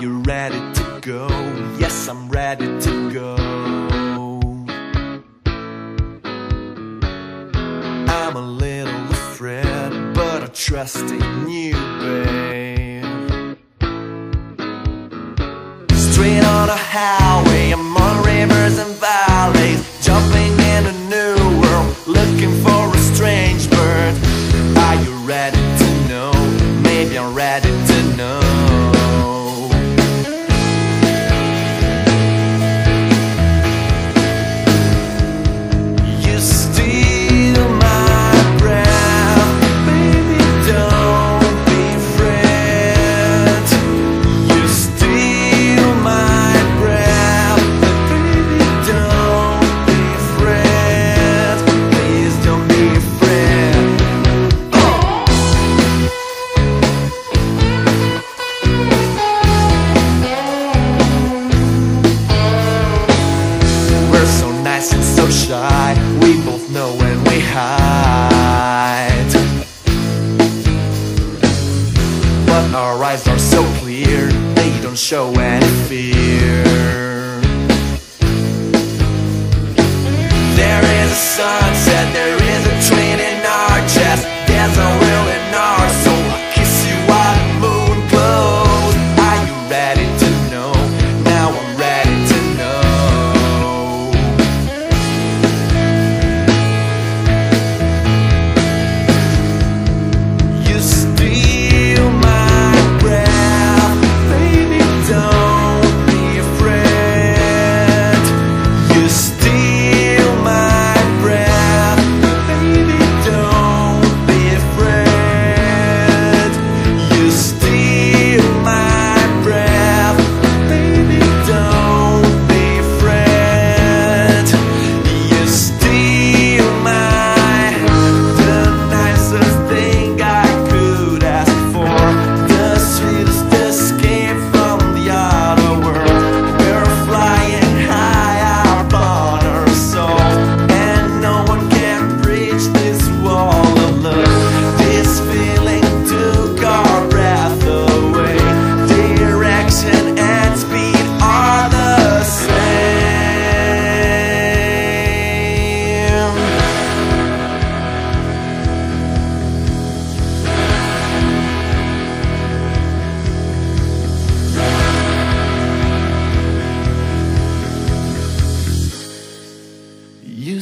you ready to go? Yes, I'm ready to go. I'm a little afraid, but I trust in you, babe. Straight on a highway, I'm on rivers and valleys, jumping in a new world, looking for a strange bird. Are you ready to know? Maybe I'm ready to know. Shy. We both know when we hide. But our eyes are so clear, they don't show any fear. There is a sunset,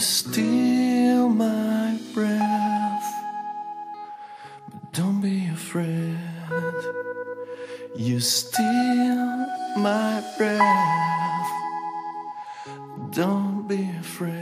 steal my breath, but don't be afraid. You steal my breath, don't be afraid.